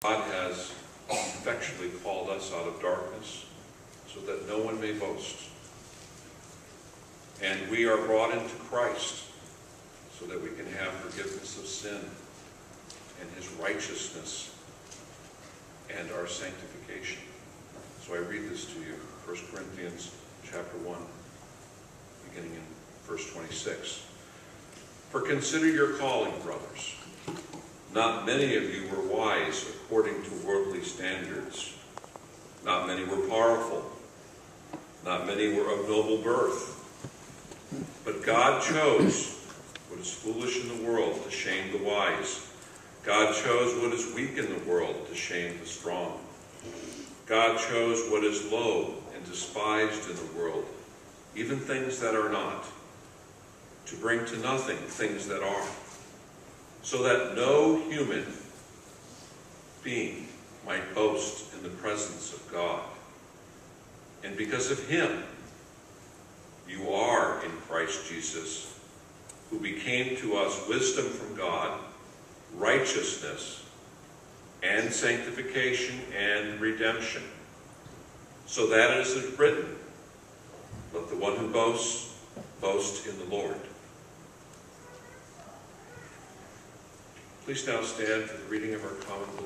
God has effectually called us out of darkness so that no one may boast. And we are brought into Christ so that we can have forgiveness of sin and his righteousness and our sanctification. So I read this to you, 1 Corinthians chapter 1, beginning in verse 26. For consider your calling, brothers. Not many of you were wise according to worldly standards. Not many were powerful. Not many were of noble birth. But God chose what is foolish in the world to shame the wise. God chose what is weak in the world to shame the strong. God chose what is low and despised in the world, even things that are not, to bring to nothing things that are so that no human being might boast in the presence of God. And because of him, you are in Christ Jesus, who became to us wisdom from God, righteousness, and sanctification and redemption. So that it is written, let the one who boasts, boast in the Lord. Please now stand for the reading of our common